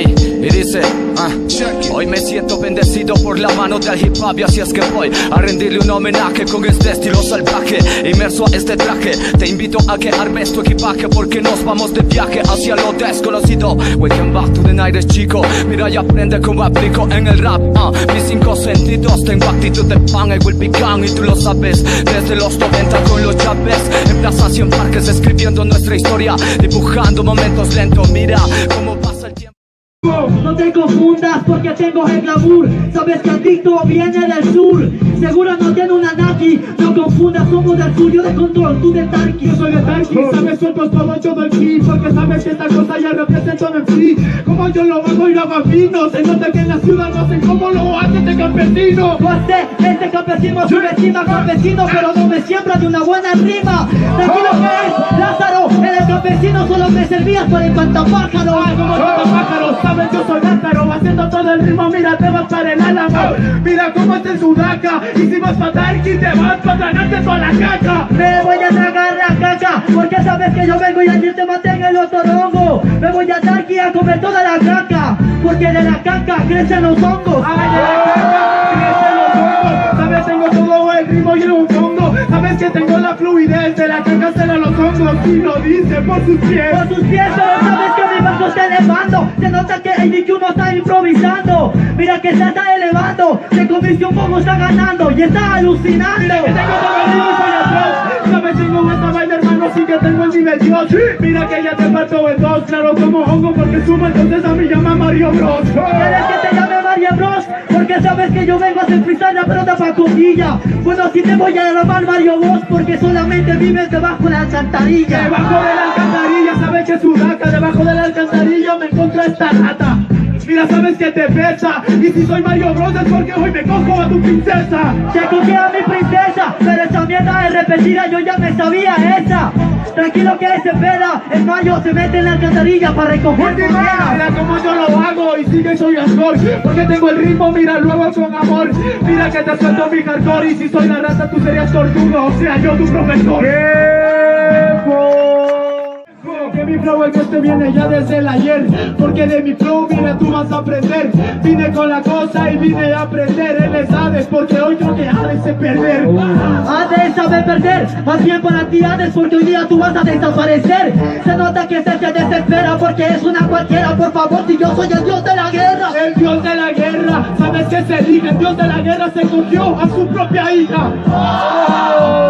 Y dice, ah, hoy me siento bendecido por la mano del hip hop y así es que voy a rendirle un homenaje con este estilo salvaje, inmerso a este traje. Te invito a que armes tu equipaje porque nos vamos de viaje hacia lo desconocido. Welcome back to the night, es chico. Mira y aprende cómo aplico en el rap. ah. mis cinco sentidos, tengo actitud de pan, I will be y tú lo sabes. Desde los 90 con los chaves, en plazas y en parques escribiendo nuestra historia, dibujando momentos lentos. Mira cómo pasa el tiempo. No te confundas porque tengo el glamour. Sabes que el dicto viene del sur. Seguro no tiene una Naki No confundas, somos del sur. Yo de control, tú de Tarki Yo soy de Tarki, sabes sueltos todo yo del ki Porque sabes que esta cosa ya represento en sí Como yo lo hago y lo hago fino Se nota que en la ciudad no sé cómo lo hace este campesino. José, este campesino subestima campesino Pero no me siembra de una buena rima. Tranquilo que es Lázaro En el campesino solo me servías para el pantapájaro Ay, como pájaro, sabes yo soy Lázaro Haciendo todo el ritmo, mira te vas para el álamo. Mira cómo está en Sudaca Y si vas para Tarki te vas para tragarte toda la caca. Me voy a tragar la caca Porque sabes que yo vengo y ayer te maté en el otorongo Me voy a Tarki a comer toda la caca Porque de la caca crecen los hongos. Ay, de la caca, crecen los hongos. Sabes tengo todo el ritmo y un que tengo la fluidez de la caca se los hongos Y lo dice por sus pies. Por tus pies solo sabes que mi barco está elevando. Se nota que el DQ no está improvisando. Mira que se está elevando. Se convirtió un poco, está ganando Y está alucinando. Mira que tengo todo el y soy atrás. Sabes tengo esta vaina hermano sí que tengo el nivel Dios. Mira que ya te parto en dos Claro como hongo porque sumo entonces a mí llama Mario Bros. ¿Quieres que te llame Mario Bros? Porque sabes que yo vengo a hacer freestyle la pelota pa' cotilla Bueno, si te voy a llamar Mario Bros Porque solamente vives debajo de la alcantarilla. Debajo de la alcantarilla sabes que es Sudaca Debajo de la alcantarilla me encontré esta rata. Mira, sabes que te pesa Y si soy Mario Bros es porque hoy me cojo a tu princesa. Te cogí a mi princesa Pero esa mierda es repetida, yo ya me sabía esa. Tranquilo que se peda El mayo se mete en la alcantarilla para recoger moneda. mira cómo yo lo hago y sigue soy hardcore Porque tengo el ritmo, mira luego con amor. Mira que te suelto mi hardcore Y si soy la raza tú serías tortuga O sea yo tu profesor. Que mi flow el que te viene ya desde el ayer. Porque de mi flow mira tú vas a aprender. Vine con la cosa y vine a aprender. Él sabes porque hoy creo que Hades se perder. Hades sabe perder, más bien para ti Hades porque hoy día tú vas a desaparecer. Se nota que se desespera porque es una cualquiera. Por favor si yo soy el dios de la guerra. El dios de la guerra, ¿sabes qué se dice? El dios de la guerra se cogió a su propia hija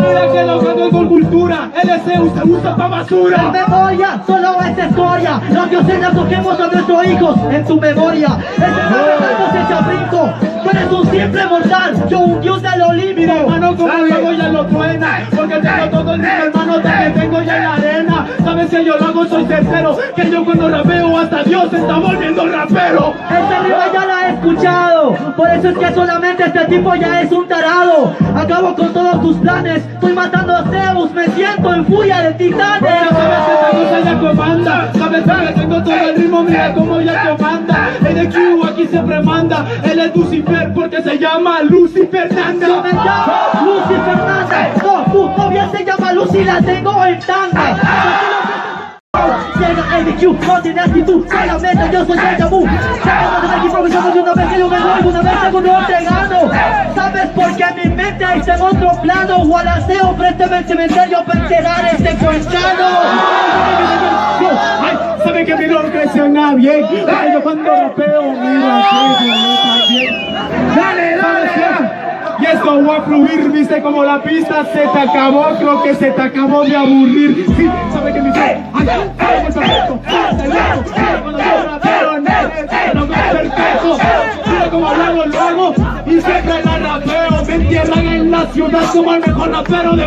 Mira que lo hago con cultura. El Zeus se usa pa' En basura memoria, solo es escoria. Los dioses la cogemos a nuestros hijos en tu memoria. Ese es el se brinco Tú eres un simple mortal, yo un dios del Olimpo. Mira hermano como hago ya lo truena Porque tengo todo el ritmo hermano que tengo ya en la arena Que yo lo hago soy tercero Que yo cuando rapeo hasta Dios se está volviendo rapero. Esta rima ya la he escuchado Por eso es que solamente este tipo ya es un tarado. Acabo con todos tus planes Estoy matando a Zeus, me siento en furia de titanes. Sabes cosa ya comanda Sabes que tengo todo el ritmo, mira cómo ya comanda El Q aquí siempre manda Él es Lucifer porque se llama Lucy Fernanda Yo me llamo Lucy Fernández Tu novia se llama Lucy, la tengo en tanga. Llega el DQ, no tiene actitud Solamente yo soy el Yamu Sacamos de aquí improvisamos de una vez que yo me voy Una vez segundo te gano. ¿Sabes por qué mi mente está en otro plano? Gualaceo, préstame el cementerio para enterrar este Ay, sabe que mi rol creció bien Porque yo cuando rapeo, mira que yo también Dale, dale y esto va a fluir, viste como la pista se te acabó, creo que se te acabó de aburrir. Sí, sabe que mi flow, ay, ay, es perfecto, es loco, cuando yo rapeo, nene, no es perfecto. Mira cómo lo hago, lo hago, y siempre la rapeo, me entierran en la ciudad como el mejor rapero de.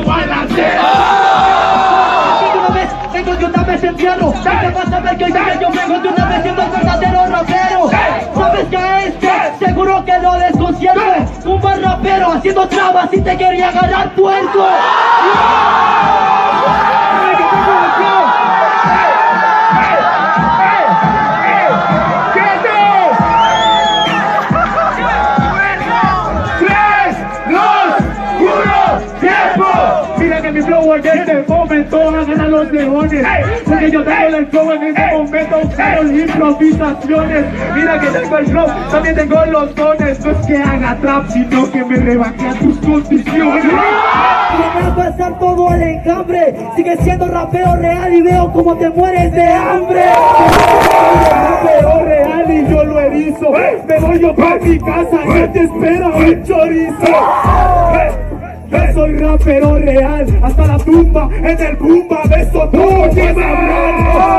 De una vez, vengo de una vez entierro ¿Qué vas a ver que hoy día yo vengo de una vez siendo el verdadero rapero? ¿Sabes que a este seguro que lo desconcierto? Un buen rapero haciendo trabas y te quería agarrar tuerto Mira que mi flow en este momento va a ganar los leones. Porque yo tengo el flow en este momento, usando improvisaciones. Mira que tengo el flow, también tengo los dones. No es que haga trap, sino que me rebaje a tus condiciones. No me va a pasar todo el enjambre Sigue siendo rapeo real y veo cómo te mueres de hambre Rapeo real y yo lo erizo. Me voy yo pa' mi casa, que te espera un chorizo. Soy rapero real, hasta la tumba, en el bumba, beso todo, lleva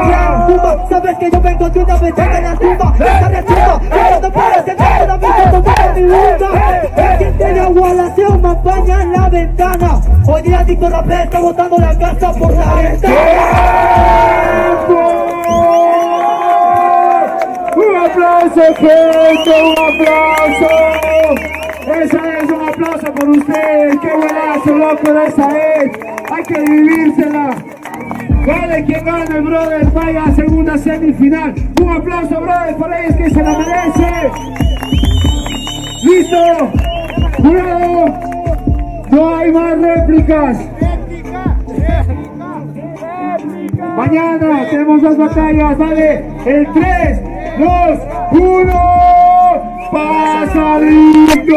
Ya, Pumba, sabes que yo vengo de una belleza en la tumba. Esta retumba, que no te puedes entrar a mí como para mi bunda Quien tiene agua la se me apaña en la ventana. Hoy día Dicto Rapé está botando la casa por la ventana. Un aplauso fuerte, un aplauso. Esa es por ustedes. Qué buenazo, loco, esa es. Hay que vivírsela. Vale, quien gane, brother, vaya a segunda semifinal. Un aplauso, brother, para ellos que se la merece. Listo. Jurado. No hay más réplicas. Mañana tenemos dos batallas, vale. El 3, 2, 1. Pasadito.